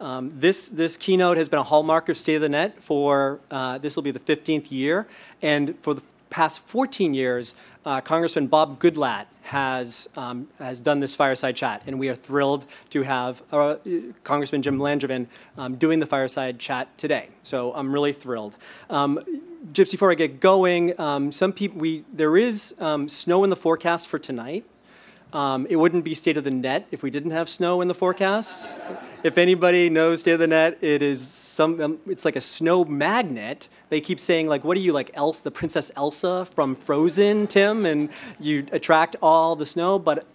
Um, this, this keynote has been a hallmark of State of the Net for, uh, this will be the 15th year. And for the past 14 years, uh, Congressman Bob Goodlatte has, um, has done this fireside chat, and we are thrilled to have uh, Congressman Jim Langevin um, doing the fireside chat today. So I'm really thrilled. Um, just before I get going, um, some people, we, there is um, snow in the forecast for tonight. Um, it wouldn't be state of the net if we didn't have snow in the forecast. if anybody knows state of the net, it is some. Um, it's like a snow magnet. They keep saying like, "What are you like, Elsa, the Princess Elsa from Frozen, Tim?" And you attract all the snow. But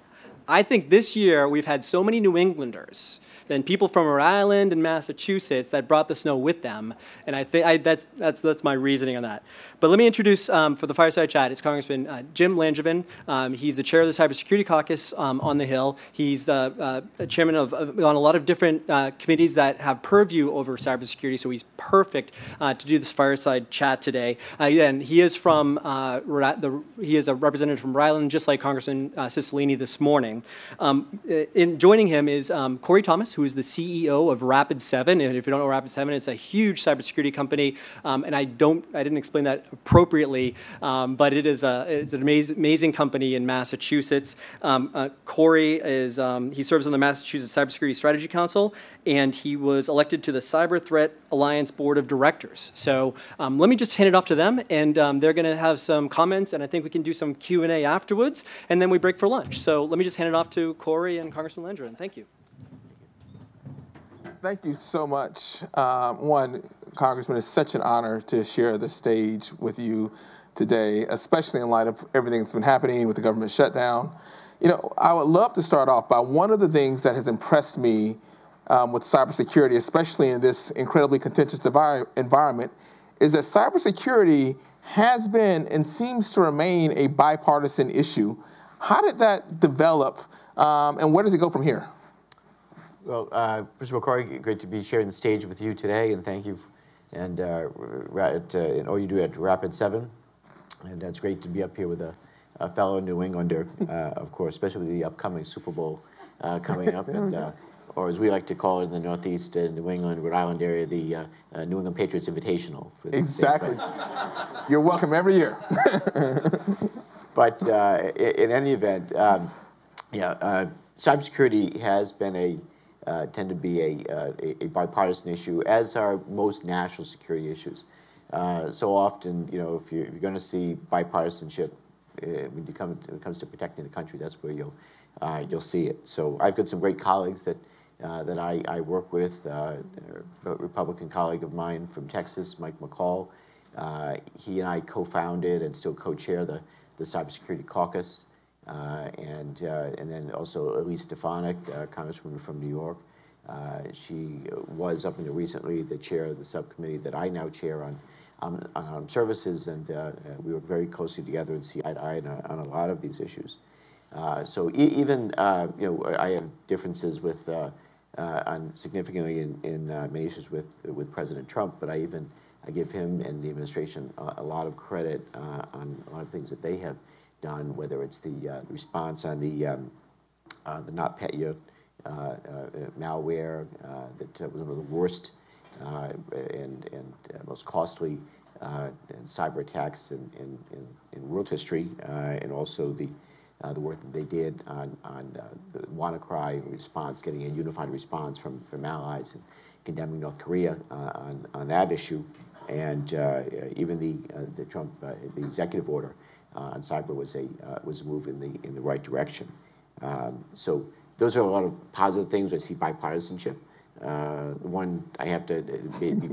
I think this year we've had so many New Englanders and people from Rhode Island and Massachusetts that brought the snow with them. And I think that's, that's, that's my reasoning on that. But let me introduce um, for the fireside chat, it's Congressman uh, Jim Langevin. Um, he's the chair of the Cybersecurity Caucus um, on the Hill. He's the uh, chairman of, uh, on a lot of different uh, committees that have purview over cybersecurity, so he's perfect uh, to do this fireside chat today. and he is from, the, he is a representative from Rhode Island, just like Congressman Cicilline this morning. Um, in joining him is um, Corey Thomas, who is the CEO of Rapid7. And if you don't know Rapid7, it's a huge cybersecurity company. Um, and I don't, I didn't explain that appropriately, um, but it is a, it's an amazing, amazing company in Massachusetts. Um, uh, Corey is, um, he serves on the Massachusetts Cybersecurity Strategy Council, and he was elected to the Cyber Threat Alliance Board of Directors. So um, let me just hand it off to them, and um, they're going to have some comments, and I think we can do some Q&A afterwards, and then we break for lunch. So let me just hand it off to Corey and Congressman Langevin. Thank you thank you so much. Um, one, Congressman, it's such an honor to share the stage with you today, especially in light of everything that's been happening with the government shutdown. You know, I would love to start off by one of the things that has impressed me um, with cybersecurity, especially in this incredibly contentious environment, is that cybersecurity has been and seems to remain a bipartisan issue. How did that develop, um, and where does it go from here? Well, uh, first of all, Corey, great to be sharing the stage with you today, and thank you, and uh, at, uh, and all you do at Rapid Seven, and it's great to be up here with a, a fellow New Englander, uh, of course, especially with the upcoming Super Bowl uh, coming up, and, uh, or as we like to call it in the Northeast, uh, New England, Rhode Island area, the uh, uh, New England Patriots Invitational. exactly. You're welcome every year. but uh, in, in, any event, um, yeah, uh, cybersecurity has been a uh, tend to be a, uh, a, bipartisan issue, as are most national security issues. Uh, so often, you know, if you're, you're going to see bipartisanship uh, when, you come, when it comes to protecting the country, that's where you'll, you'll see it. So I've got some great colleagues that, that I, I work with, a Republican colleague of mine from Texas, Mike McCaul. he and I co-founded and still co-chair the, the Cybersecurity Caucus. Uh, and, uh, and then also Elise Stefanik, uh, Congresswoman from New York. she was up until recently the chair of the subcommittee that I now chair on, on, on services, and we work very closely together and see eye to eye on, on a lot of these issues. so e even, you know, I have differences with uh, on significantly in, in uh, many issues with with President Trump, but I even I give him and the administration a, a lot of credit uh, on a lot of things that they have done, whether it's the, uh, response on the, um, uh, the NotPetya uh, uh, malware uh, that was one of the worst and, and most costly cyber attacks in, in, in, in world history, and also the, the work that they did on, on the WannaCry response, getting a unified response from, from allies and condemning North Korea on, on that issue, and even the, the Trump, the executive order uh, and cyber was a uh, was a move in the in the right direction. Um, so those are a lot of positive things. I see bipartisanship. Uh, one I have to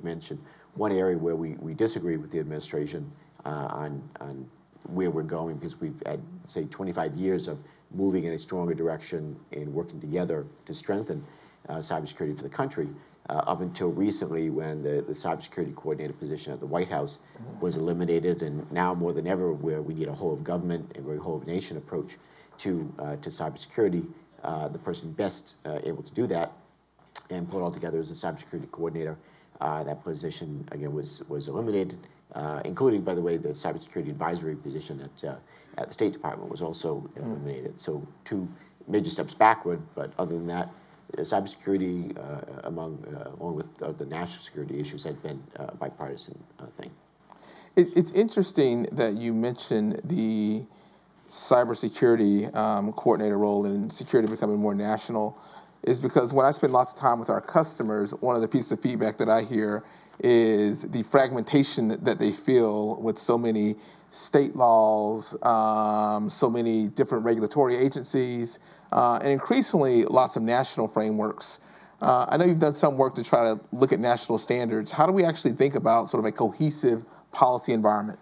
mention one area where we, we disagree with the administration on on where we're going because we've had say 25 years of moving in a stronger direction and working together to strengthen uh, cybersecurity for the country uh, up until recently when the, the cybersecurity coordinator position at the White House was eliminated, and now more than ever, where we need a whole of government and very whole of nation approach to, uh, to cybersecurity, uh, the person best uh, able to do that and pull it all together as a cybersecurity coordinator. Uh, that position, again, was, was eliminated, uh, including, by the way, the cybersecurity advisory position at, at the State Department was also eliminated. So two major steps backward, but other than that, Uh, cybersecurity uh, among uh, along with the national security issues had been a bipartisan thing. It, it's interesting that you mentioned the cybersecurity um, coordinator role and security becoming more national is because when I spend lots of time with our customers, one of the pieces of feedback that I hear is the fragmentation that, that they feel with so many state laws, um, so many different regulatory agencies, uh, and increasingly lots of national frameworks. Uh, I know you've done some work to try to look at national standards. How do we actually think about sort of a cohesive policy environment?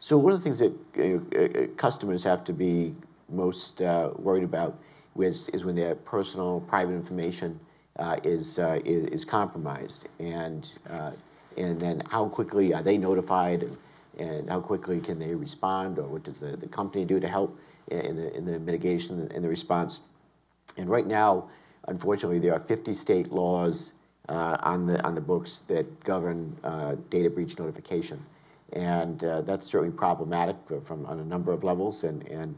So one of the things that uh, uh, customers have to be most uh, worried about is, is when their personal private information uh, is, uh, is, is compromised, and uh, and then how quickly are they notified, and, how quickly can they respond, or what does the, the company do to help in the in the mitigation and the response? And right now, unfortunately, there are 50 state laws uh, on the on the books that govern uh, data breach notification, and uh, that's certainly problematic from on a number of levels, and and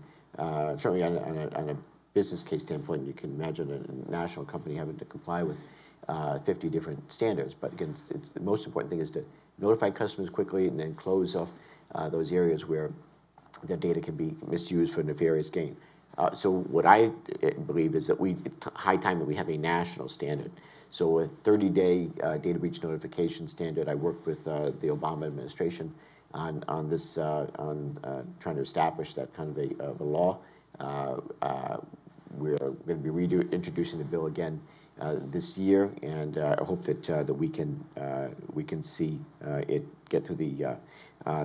certainly on a, on, a, on a, business case standpoint, you can imagine a national company having to comply with 50 different standards. But again, it's, it's, the most important thing is to notify customers quickly and then close off those areas where their data can be misused for nefarious gain. Uh, so what I believe is that we high time that we have a national standard. So a 30-day uh, data breach notification standard. I worked with uh, the Obama administration on on this uh, on uh, trying to establish that kind of a, of a law. Uh, we're going to be reintroducing the bill again Uh, this year, and uh, I hope that uh, that we can we can see it get through the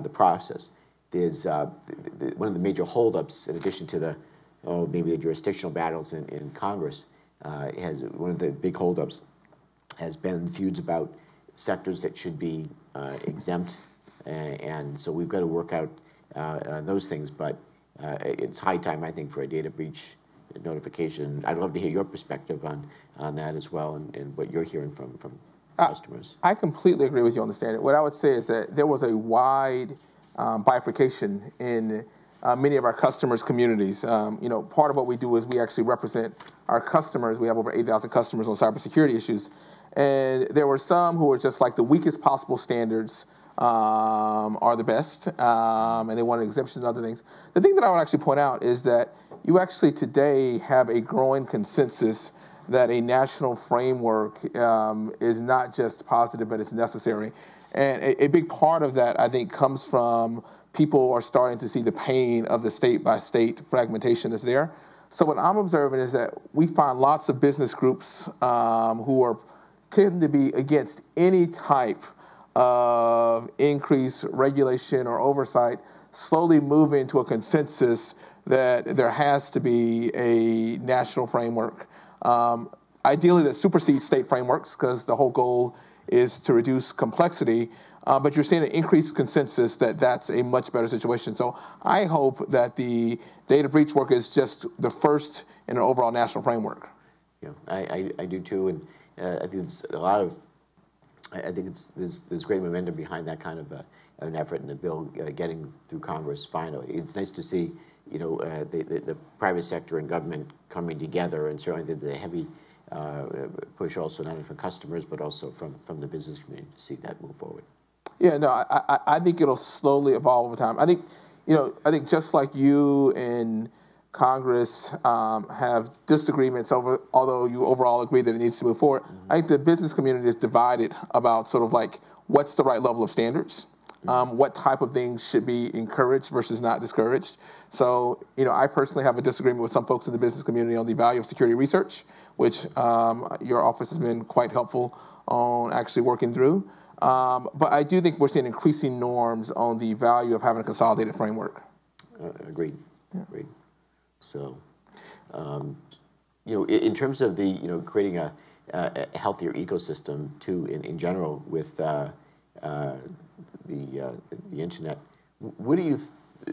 the process. There's the, the, one of the major holdups, in addition to the oh maybe the jurisdictional battles in, in Congress, has one of the big holdups has been feuds about sectors that should be uh, exempt, and so we've got to work out uh, those things. But uh, it's high time, I think, for a data breach notification. I'd love to hear your perspective on on that as well, and, and what you're hearing from from customers. I completely agree with you on the standard. What I would say is that there was a wide um, bifurcation in uh, many of our customers' communities. Um, you know, part of what we do is we actually represent our customers. We have over 8,000 customers on cybersecurity issues. And there were some who were just like the weakest possible standards um, are the best, um, and they wanted exemptions and other things. The thing that I would actually point out is that you actually today have a growing consensus that a national framework um, is not just positive, but it's necessary. And a, a, big part of that, I think, comes from people are starting to see the pain of the state by state fragmentation that's there. So what I'm observing is that we find lots of business groups um, who are tend to be against any type of increased regulation or oversight, slowly moving to a consensus that there has to be a national framework. Um, ideally, that supersedes state frameworks, because the whole goal is to reduce complexity. Uh, but you're seeing an increased consensus that that's a much better situation. So I hope that the data breach work is just the first in an overall national framework. Yeah, I, I, I do too. And uh, I think it's a lot of, I think it's, there's, there's great momentum behind that kind of uh, an effort and the bill uh, getting through Congress finally. It's nice to see, you know, uh, the, the, the, private sector and government coming together and certainly the, the heavy uh, push also not only from customers but also from, from the business community to see that move forward. Yeah, no, I, I, I think it'll slowly evolve over time. I think, you know, I think just like you and Congress um, have disagreements over, although you overall agree that it needs to move forward. Mm-hmm. I think the business community is divided about sort of like what's the right level of standards. Um, what type of things should be encouraged versus not discouraged. So, you know, I personally have a disagreement with some folks in the business community on the value of security research, which um, your office has been quite helpful on actually working through. Um, but I do think we're seeing increasing norms on the value of having a consolidated framework. Uh, agreed. Yeah. Agreed. So, um, you know, in, in, terms of the, you know, creating a, a healthier ecosystem too, in, in general with uh, uh, the, uh, the internet, what do you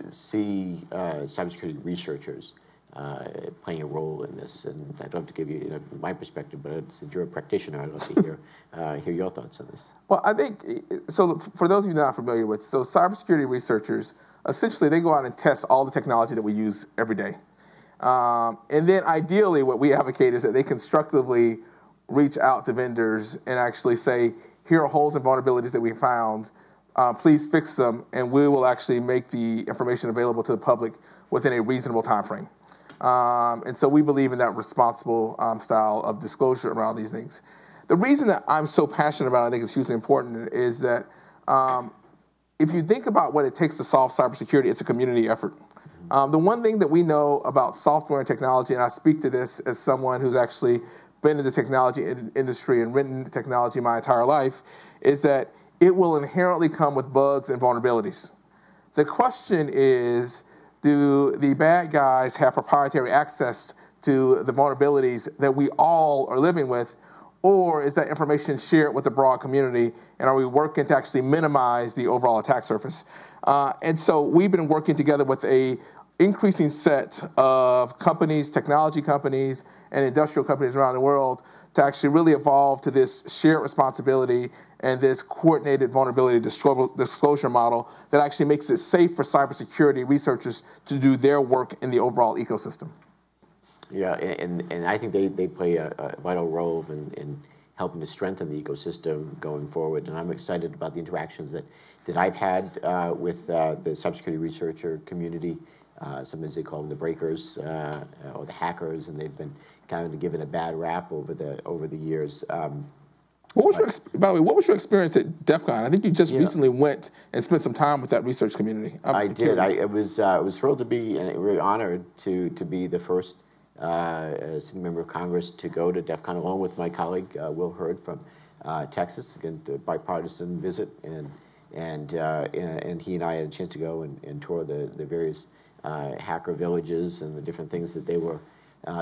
see uh, cybersecurity researchers uh, playing a role in this? And I'd love to give you, you know, my perspective, but since you're a practitioner, I'd love to hear uh, hear your thoughts on this. Well, I think so. For those of you not familiar with, so cybersecurity researchers essentially they go out and test all the technology that we use every day. Um, and then ideally, what we advocate is that they constructively reach out to vendors and actually say, here are holes and vulnerabilities that we found. Uh, please fix them, and we will actually make the information available to the public within a reasonable time frame. Um, and so we believe in that responsible um, style of disclosure around these things. The reason that I'm so passionate about, it, I think is hugely important, is that um, if you think about what it takes to solve cybersecurity, it's a community effort. Um, the one thing that we know about software and technology, and I speak to this as someone who's actually been in the technology in industry and written technology my entire life, is that it will inherently come with bugs and vulnerabilities. The question is, do the bad guys have proprietary access to the vulnerabilities that we all are living with, or is that information shared with the broad community, and are we working to actually minimize the overall attack surface? Uh, and so we've been working together with a increasing set of companies, technology companies, and industrial companies around the world to actually really evolve to this shared responsibility and this coordinated vulnerability disclosure model that actually makes it safe for cybersecurity researchers to do their work in the overall ecosystem. Yeah, and, and I think they, they play a, a vital role in, in helping to strengthen the ecosystem going forward. And I'm excited about the interactions that, that I've had uh, with uh, the cybersecurity researcher community. Uh, sometimes they call them the breakers uh, or the hackers, and they've been kind of given a bad rap over the over the years. Um, what was your, by the way, what was your experience at DEF CON? I think you just yeah. recently went and spent some time with that research community. I'm i did. I it was uh, was thrilled to be and really honored to to be the first uh, sitting member of Congress to go to DEF CON along with my colleague uh, Will Hurd from uh, Texas. Again, the bipartisan visit, and and, uh, and, and he and I had a chance to go and, and tour the the various uh, hacker villages and the different things that they were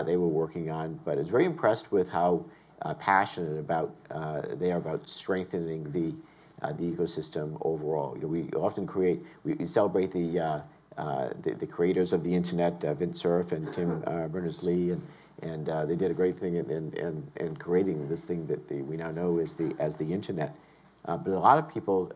they were working on. But I was very impressed with how uh, passionate about uh, they are about strengthening the uh, the ecosystem overall. You know, we often create we, celebrate the, uh, uh, the, the creators of the internet, uh, Vint Cerf and Tim Berners Lee, and and they did a great thing in, in, in, creating this thing that the, we now know as the as the internet. but a lot of people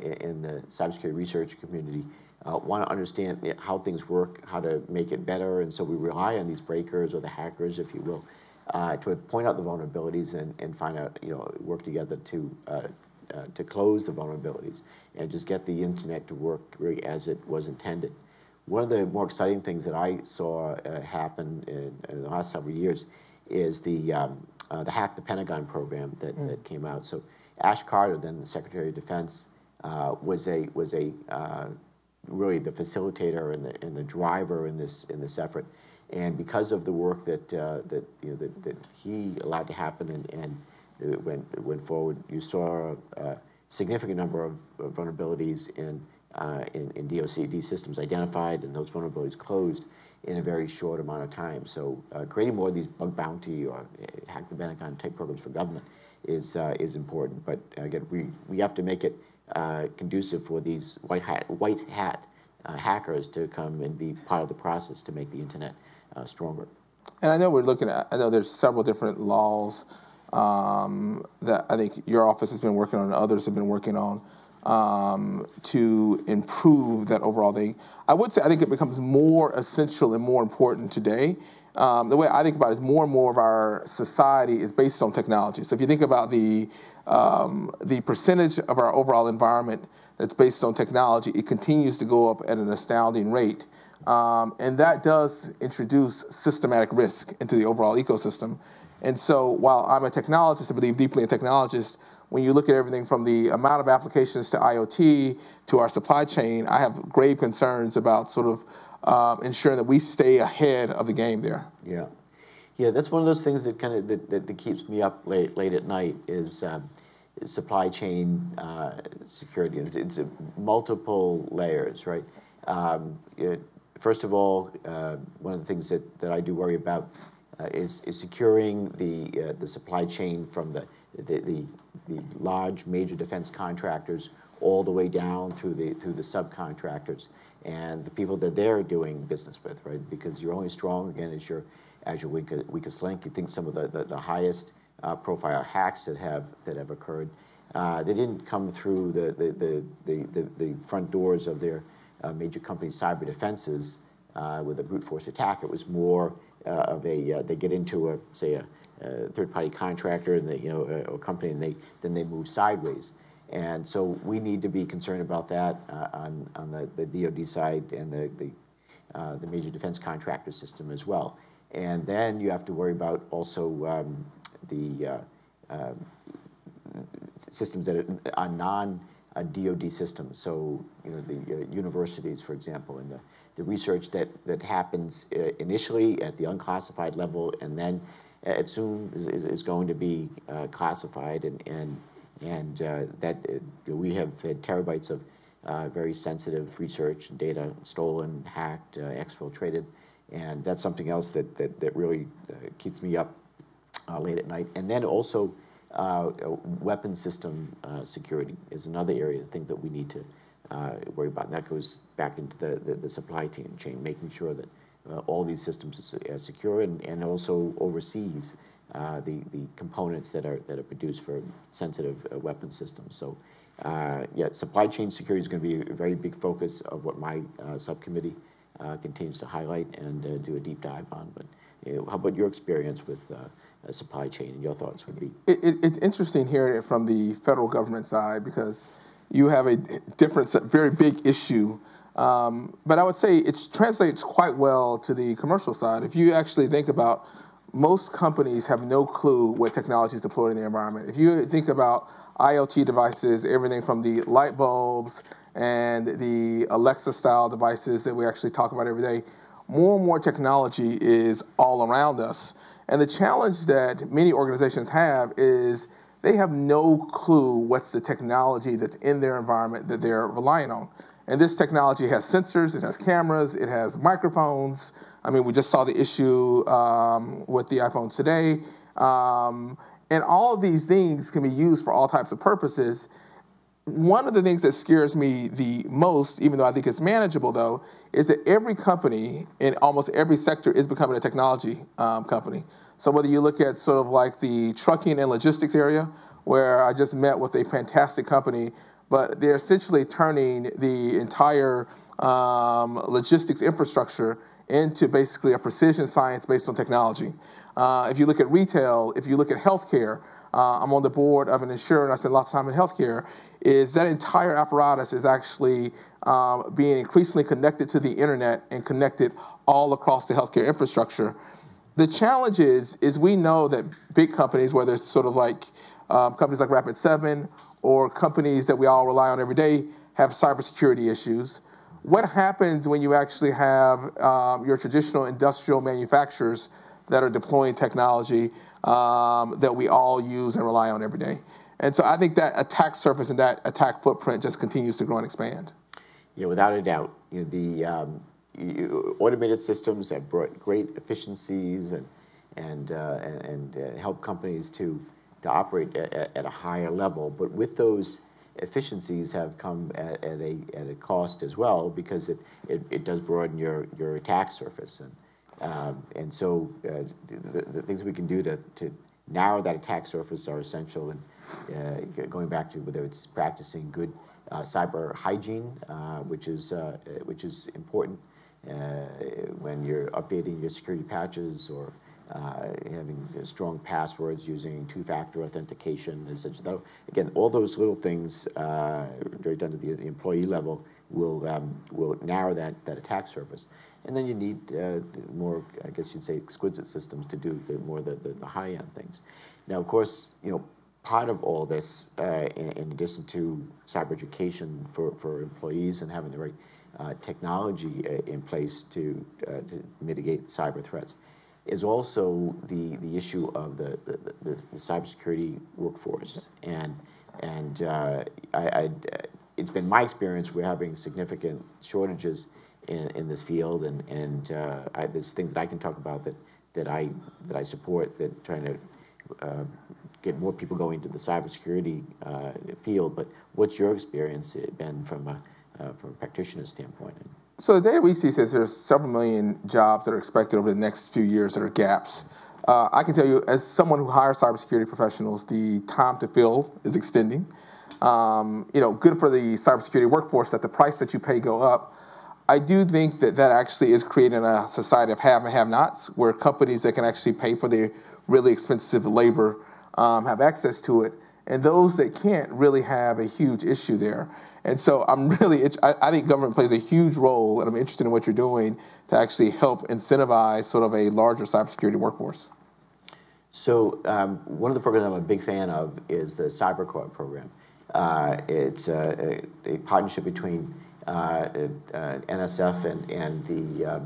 in the cybersecurity research community uh, want to understand how things work, how to make it better, and so we rely on these breakers or the hackers, if you will, uh, to point out the vulnerabilities and, and find out, you know, work together to, uh, uh, to close the vulnerabilities and just get the internet to work really as it was intended. One of the more exciting things that I saw uh, happen in, in, the last several years is the, um, uh, the Hack the Pentagon program that, mm. that came out. So Ash Carter, then the Secretary of Defense, uh, was a, was a really the facilitator and the, and the driver in this, in this effort. And because of the work that, uh, that, you know, that, that, he allowed to happen and, and it went, it went forward, you saw a, significant number of, of vulnerabilities in, uh, in, in DOCD systems identified and those vulnerabilities closed in a very short amount of time. So uh, creating more of these bug bounty or uh, hack the Pentagon type programs for government is, uh, is important. But again, we, we have to make it uh, conducive for these white hat, white hat hackers to come and be part of the process to make the internet uh, stronger. And I know we're looking at, I know there's several different laws um, that I think your office has been working on and others have been working on um, to improve that overall thing. I would say I think it becomes more essential and more important today. Um, the way I think about it is more and more of our society is based on technology. So if you think about the um, the percentage of our overall environment that's based on technology, it continues to go up at an astounding rate. Um, and that does introduce systematic risk into the overall ecosystem. And so while I'm a technologist, I believe deeply in technologists, when you look at everything from the amount of applications to IoT to our supply chain, I have grave concerns about sort of um, ensuring that we stay ahead of the game there. Yeah. Yeah, that's one of those things that kind of that, that, that keeps me up late late at night is um, supply chain uh, security. It's, it's multiple layers, right? Um, it, First of all, uh, one of the things that, that I do worry about uh, is, is securing the, uh, the supply chain from the, the, the, the, large major defense contractors all the way down through the, through the subcontractors and the people that they're doing business with, right? Because you're only strong, again, as your, as your weakest, weakest link. You think some of the, the, the highest uh, profile hacks that have, that have occurred, uh, they didn't come through the, the, the, the, the front doors of their major company cyber defenses, uh, with a brute force attack. It was more uh, of a uh, they get into a say a, a third party contractor and they you know a, a, company and they then they move sideways. And so we need to be concerned about that uh, on on the, the DoD side and the the, uh, the major defense contractor system as well. And then you have to worry about also um, the uh, systems that are non a DoD system. So, you know, the uh, universities, for example, and the, the research that, that happens uh, initially at the unclassified level and then it soon is, is going to be uh, classified and, and, and uh, that uh, we have had terabytes of very sensitive research data stolen, hacked, exfiltrated, and that's something else that, that, that really keeps me up late at night. And then also uh, weapon system uh, security is another area I think that we need to uh, worry about. And that goes back into the, the, the supply chain, making sure that uh, all these systems are secure and, and also oversees uh, the, the components that are, that are produced for sensitive uh, weapon systems. So yeah, supply chain security is going to be a very big focus of what my subcommittee continues to highlight and do a deep dive on. But you know, how about your experience with supply chain and your thoughts would be? It, it, it's interesting hearing it from the federal government side because you have a different, very big issue. Um, but I would say it translates quite well to the commercial side. If you actually think about most companies have no clue what technology is deployed in their environment. If you think about IoT devices, everything from the light bulbs and the Alexa style devices that we actually talk about every day, more and more technology is all around us. And the challenge that many organizations have is they have no clue what's the technology that's in their environment that they're relying on. And this technology has sensors, it has cameras, it has microphones. I mean, we just saw the issue um, with the iPhones today. Um, and all of these things can be used for all types of purposes. One of the things that scares me the most, even though I think it's manageable, though, is that every company in almost every sector is becoming a technology um, company. So whether you look at sort of like the trucking and logistics area, where I just met with a fantastic company, but they're essentially turning the entire um, logistics infrastructure into basically a precision science based on technology. Uh, if you look at retail, if you look at healthcare, uh, I'm on the board of an insurer, and I spend lots of time in healthcare, is that entire apparatus is actually um, being increasingly connected to the internet and connected all across the healthcare infrastructure. The challenge is, is we know that big companies, whether it's sort of like um, companies like Rapid7 or companies that we all rely on every day, have cybersecurity issues. What happens when you actually have um, your traditional industrial manufacturers that are deploying technology um, that we all use and rely on every day. And so I think that attack surface and that attack footprint just continues to grow and expand. Yeah, without a doubt. You know, the um, you, automated systems have brought great efficiencies and and uh, and, and uh, help companies to to operate at, at, a higher level. But with those efficiencies have come at, at, a at a cost as well because it, it, it does broaden your your attack surface and um, and so uh, the, the, things we can do to, to narrow that attack surface are essential. And uh, going back to whether it's practicing good uh, cyber hygiene, uh, which is uh, which is important uh, when you're updating your security patches or having strong passwords using two-factor authentication, etc. Again, all those little things, very done to the, the employee level, will um, will narrow that that attack surface. And then you need uh, more, I guess you'd say, exquisite systems to do the more the, the, the high-end things. Now, of course, you know, part of all this, uh, in, in, addition to cyber education for, for employees and having the right uh, technology uh, in place to, uh, to mitigate cyber threats, is also the, the issue of the, the, the, the cybersecurity workforce. And, and uh, I, I, it's been my experience we're having significant shortages in, in this field, and and uh, I, there's things that I can talk about that that I that I support that trying to uh, get more people going to the cybersecurity uh, field. But what's your experience been from a uh, from a practitioner standpoint? So the data we see says there's several million jobs that are expected over the next few years that are gaps. Uh, I can tell you, as someone who hires cybersecurity professionals, the time to fill is extending. Um, you know, good for the cybersecurity workforce that the price that you pay go up. I do think that that actually is creating a society of have and have-nots, where companies that can actually pay for their really expensive labor um, have access to it, and those that can't really have a huge issue there. And so I'm really, I, I think government plays a huge role, and I'm interested in what you're doing to actually help incentivize sort of a larger cybersecurity workforce. So um, one of the programs I'm a big fan of is the CyberCorps program. Uh, it's a, a, a, partnership between uh, uh, NSF and, and the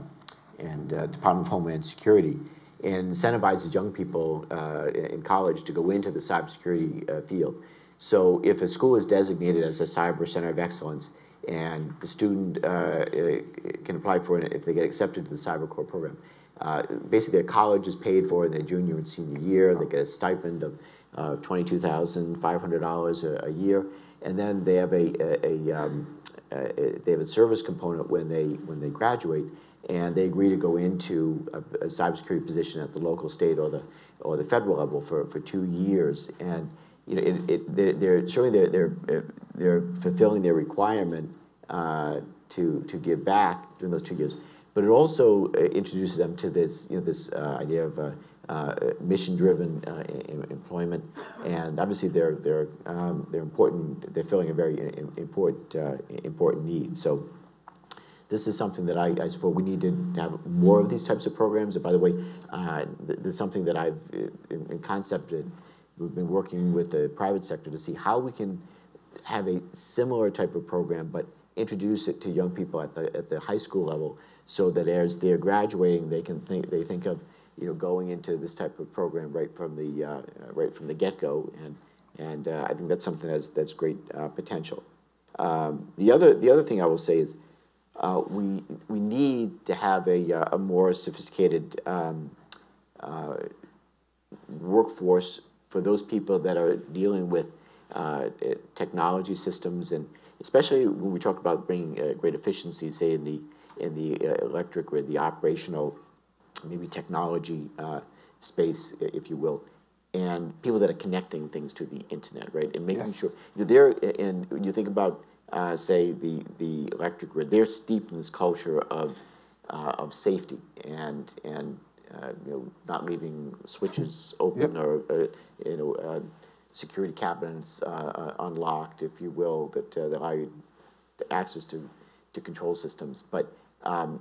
and uh, Department of Homeland Security and incentivizes young people uh, in college to go into the cybersecurity uh, field. So if a school is designated as a cyber center of excellence and the student can apply for it if they get accepted to the CyberCorps program, uh, basically, their college is paid for their junior and senior year. They get a stipend of uh, $22,500 a, a year, and then they have a, a, a, um, a, they have a service component when they when they graduate, and they agree to go into a, a cybersecurity position at the local, state, or the or the federal level for, for two years. And you know, it, it, they're, they're certainly they're, they're they're fulfilling their requirement uh, to to give back during those two years but it also uh, introduces them to this, you know, this uh, idea of uh, mission-driven uh, employment, and obviously they're they're um, they're important. They're filling a very important uh, important need. So this is something that I, I, suppose we need to have more of these types of programs. And by the way, this is something that I've in, in concepted. We've been working with the private sector to see how we can have a similar type of program, but introduce it to young people at the at the high school level so that as they're graduating, they can think they think of you know going into this type of program right from the uh, right from the get-go, and and uh, I think that's something that's that's great uh, potential. Um, the other the other thing I will say is uh, we we need to have a uh, a more sophisticated um, uh, workforce for those people that are dealing with technology systems and especially when we talk about bringing great efficiency, say in the in the uh, electric grid, the operational, maybe technology uh, space, if you will, and people that are connecting things to the internet, right? And making yes. sure you know, they're and you think about uh, say the the electric grid, they're steeped in this culture of uh, of safety and and uh, you know not leaving switches open yep. or, or, you know uh, security cabinets unlocked, if you will, that, that allow you access to to control systems, but um,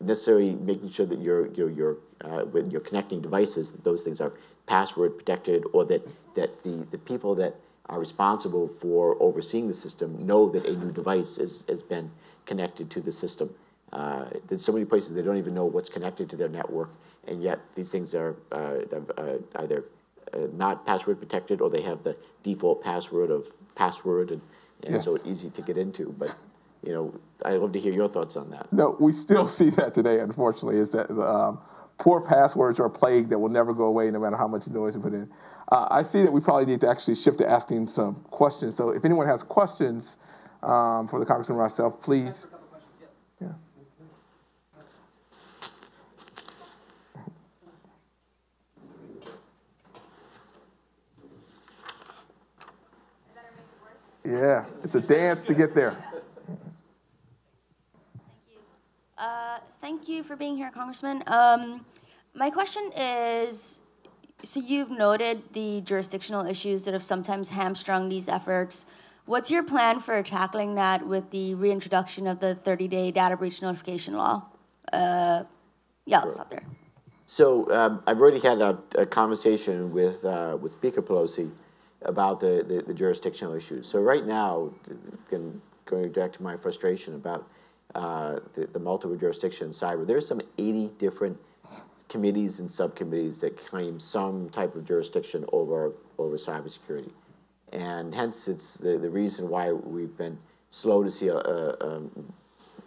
necessarily making sure that you're, you're, you're uh, when you're connecting devices, that those things are password protected or that, that the, the people that are responsible for overseeing the system know that a new device is, has been connected to the system. Uh, there's so many places they don't even know what's connected to their network, and yet these things are uh, uh either uh, not password protected or they have the default password of password, and, and yes. so it's easy to get into. But you know, I'd love to hear your thoughts on that. No, we still see that today, unfortunately, is that um, poor passwords are a plague that will never go away no matter how much noise you put in. Uh, I see that we probably need to actually shift to asking some questions. So if anyone has questions um, for the congressman or myself, please. Yeah. Yeah, it's a dance to get there. Thank you for being here, Congressman. Um, my question is, so you've noted the jurisdictional issues that have sometimes hamstrung these efforts. What's your plan for tackling that with the reintroduction of the 30-day data breach notification law? Uh, yeah, I'll stop there. So um, I've already had a, a conversation with uh, with Speaker Pelosi about the, the, the, jurisdictional issues. So right now, going back to my frustration about uh, the, the, multiple jurisdiction cyber, there's some 80 different committees and subcommittees that claim some type of jurisdiction over, over cybersecurity. And hence, it's the, the reason why we've been slow to see a, a, a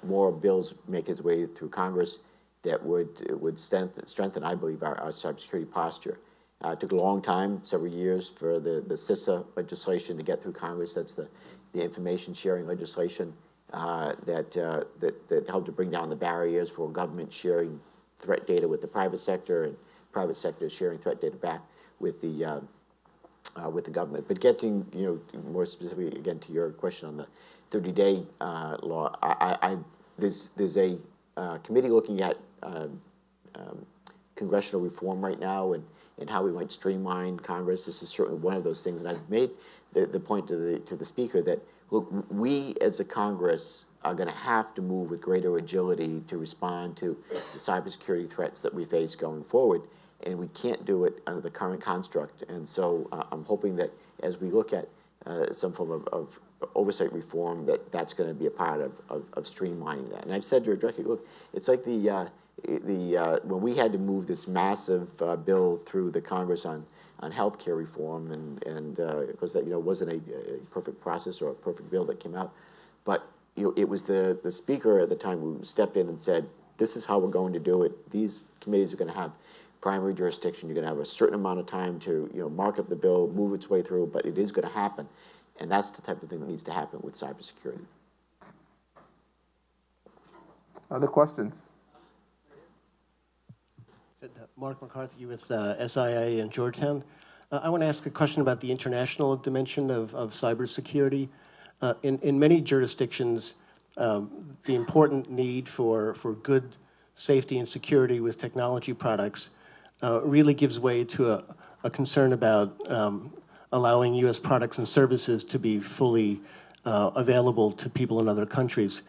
more bills make its way through Congress that would, would strengthen, strengthen I believe, our, our cybersecurity posture. Uh, it took a long time, several years, for the, the CISA legislation to get through Congress. That's the, the information sharing legislation uh, that, uh, that, that help to bring down the barriers for government sharing threat data with the private sector and private sector sharing threat data back with the, uh, uh with the government. But getting you know, more specifically, again, to your question on the 30-day uh, law, I, I, there's, there's a uh, committee looking at um, um, congressional reform right now and, and how we might streamline Congress. This is certainly one of those things. And I've made the, the point to the, to the speaker that, look, we as a Congress are going to have to move with greater agility to respond to the cybersecurity threats that we face going forward. And we can't do it under the current construct. And so uh, I'm hoping that as we look at uh, some form of, of, oversight reform, that that's going to be a part of, of, of, streamlining that. And I've said to her directly, look, it's like the, uh, the uh, when we had to move this massive uh, bill through the Congress on on health care reform, and and because uh, that you know wasn't a, a, perfect process or a perfect bill that came out, but you know, it was the, the speaker at the time who stepped in and said, this is how we're going to do it. These committees are going to have primary jurisdiction. You're going to have a certain amount of time to you know, mark up the bill, move its way through, but it is going to happen. And that's the type of thing that needs to happen with cybersecurity. Other questions? Mark MacCarthy with uh, SIIA in Georgetown. Uh, I want to ask a question about the international dimension of, of cybersecurity. Uh, in, in many jurisdictions, um, the important need for, for good safety and security with technology products uh, really gives way to a, a concern about um, allowing U.S. products and services to be fully uh, available to people in other countries.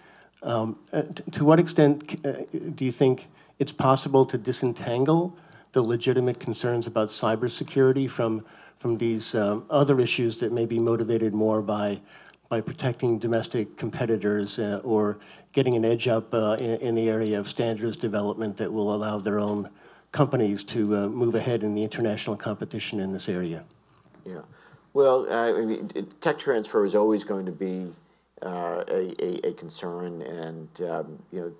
Um, uh, to what extent uh, do you think it's possible to disentangle the legitimate concerns about cybersecurity from, from these um, other issues that may be motivated more by by protecting domestic competitors uh, or getting an edge up uh, in, in, the area of standards development that will allow their own companies to uh, move ahead in the international competition in this area? Yeah. Well, I mean, tech transfer is always going to be uh, a, a, a, concern, and um, you know,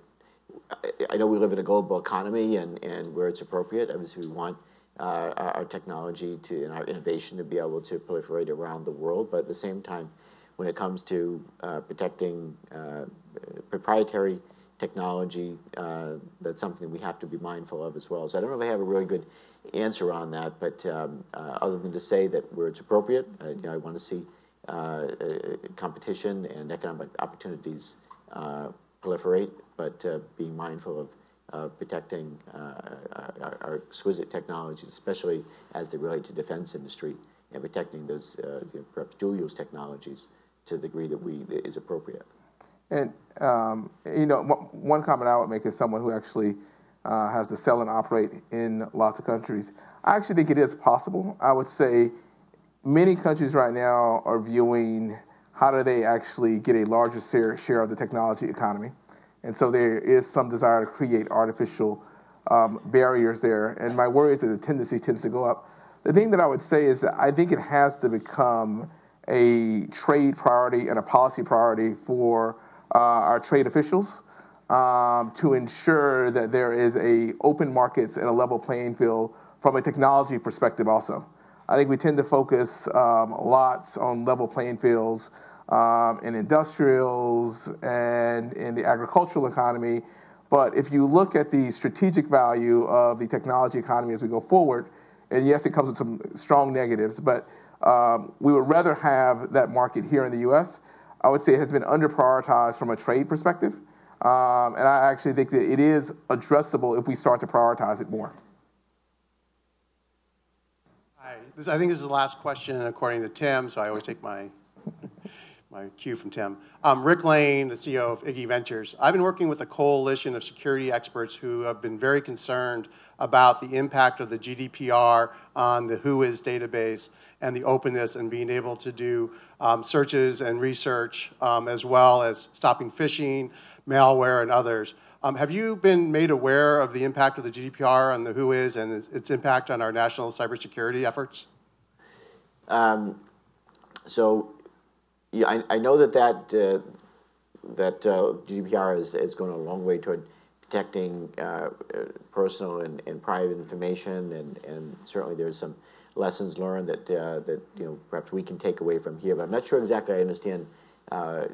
I, know we live in a global economy, and, and where it's appropriate, obviously we want uh, our technology to and our innovation to be able to proliferate around the world, but at the same time, when it comes to uh, protecting uh, proprietary technology, uh, that's something we have to be mindful of as well. So I don't know if I have a really good answer on that, but um, uh, other than to say that where it's appropriate, uh, you know, I want to see competition and economic opportunities proliferate, but being mindful of protecting our, our, exquisite technologies, especially as they relate to defense industry, and protecting those uh, you know, perhaps dual-use technologies to the degree that we is appropriate. And um, you know, one comment I would make is someone who actually uh, has to sell and operate in lots of countries. I actually think it is possible. I would say many countries right now are viewing how do they actually get a larger share, share of the technology economy, and so there is some desire to create artificial um, barriers there. And my worry is that the tendency tends to go up. The thing that I would say is that I think it has to become a trade priority and a policy priority for uh, our trade officials um, to ensure that there is a open markets and a level playing field from a technology perspective also. I think we tend to focus um, lots on level playing fields um, in industrials and in the agricultural economy. But if you look at the strategic value of the technology economy as we go forward, and yes, it comes with some strong negatives, but um, we would rather have that market here in the U.S. I would say it has been under prioritized from a trade perspective. Um, and I actually think that it is addressable if we start to prioritize it more. Hi, this, I think this is the last question according to Tim, so I always take my, my cue from Tim. Um, Rick Lane, the CEO of Iggy Ventures. I've been working with a coalition of security experts who have been very concerned about the impact of the GDPR on the WHOIS database and the openness and being able to do um, searches and research um, as well as stopping phishing, malware, and others. Um, have you been made aware of the impact of the GDPR on the WHOIS and its impact on our national cybersecurity efforts? Um, so yeah, I, I, know that that, uh, that uh, GDPR is, is going a long way toward protecting uh, personal and, and private information, and, and certainly there's some lessons learned that uh, that you know perhaps we can take away from here. But I'm not sure exactly I understand. Uh,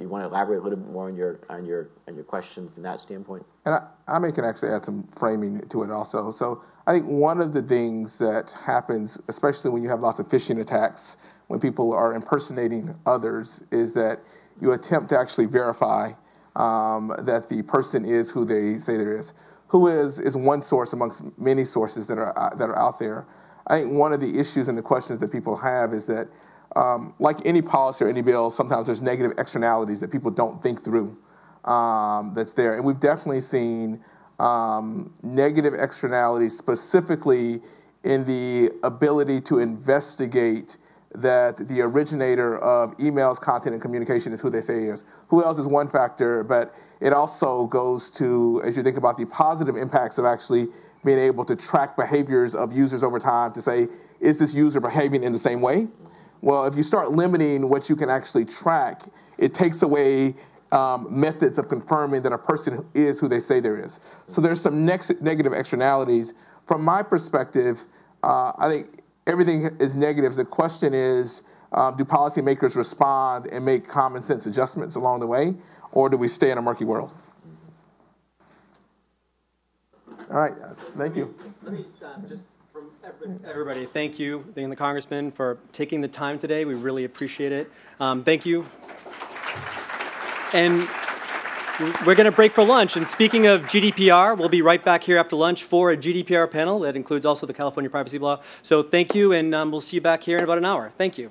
you want to elaborate a little bit more on your on your on your question from that standpoint? And I, I may can actually add some framing to it also. So I think one of the things that happens, especially when you have lots of phishing attacks, when people are impersonating others, is that you attempt to actually verify um, that the person is who they say there is. WHOIS is one source amongst many sources that are uh, that are out there. I think one of the issues and the questions that people have is that, um, like any policy or any bill, sometimes there's negative externalities that people don't think through. Um, that's there, and we've definitely seen um, negative externalities, specifically in the ability to investigate that the originator of emails, content, and communication is who they say is. WHOIS is one factor, but it also goes to, as you think about the positive impacts of actually being able to track behaviors of users over time to say, is this user behaving in the same way? Well, if you start limiting what you can actually track, it takes away um, methods of confirming that a person is who they say there is. So there's some next negative externalities. From my perspective, uh, I think everything is negative. The question is, um, do policymakers respond and make common sense adjustments along the way, or do we stay in a murky world? All right, thank you. Let me just, from every- everybody, thank you, thank the congressman for taking the time today. We really appreciate it. Um, Thank you. And we're going to break for lunch. And speaking of GDPR, we'll be right back here after lunch for a GDPR panel that includes also the California privacy law. So thank you, and um, we'll see you back here in about an hour. Thank you.